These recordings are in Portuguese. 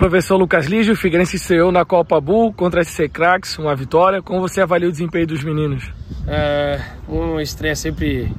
Professor Lucas Lígio, Figueirense estreou na Copa Bull contra a SC Cracks, uma vitória. Como você avalia o desempenho dos meninos? É, uma estreia sempre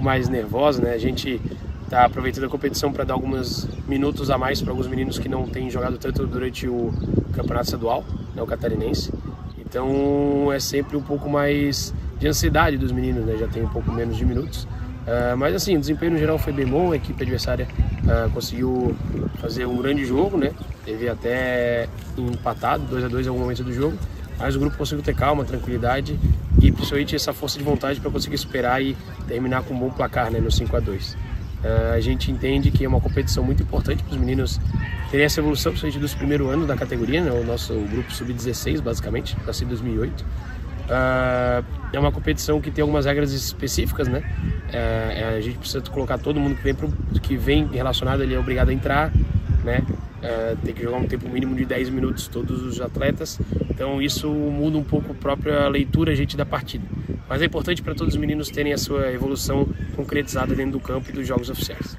mais nervosa, né? A gente está aproveitando a competição para dar alguns minutos a mais para alguns meninos que não têm jogado tanto durante o campeonato estadual, né, o catarinense. Então é sempre um pouco mais de ansiedade dos meninos, né? Já tem um pouco menos de minutos. Uh, mas assim, o desempenho no geral foi bem bom, a equipe adversária uh, conseguiu fazer um grande jogo, né? Teve até empatado, 2 a 2 em algum momento do jogo, mas o grupo conseguiu ter calma, tranquilidade e principalmente essa força de vontade para conseguir esperar e terminar com um bom placar, né, no 5 a 2. Uh, ah, a gente entende que é uma competição muito importante para os meninos terem essa evolução, principalmente dos primeiros anos da categoria, né, o nosso grupo sub-16, basicamente, nascido em 2008. Uh, é uma competição que tem algumas regras específicas, né? Uh, a gente precisa colocar todo mundo que vem, pro, que vem relacionado ali é obrigado a entrar, né? Uh, tem que jogar um tempo mínimo de 10 minutos todos os atletas. Então isso muda um pouco a própria leitura gente da partida. Mas é importante para todos os meninos terem a sua evolução concretizada dentro do campo e dos jogos oficiais.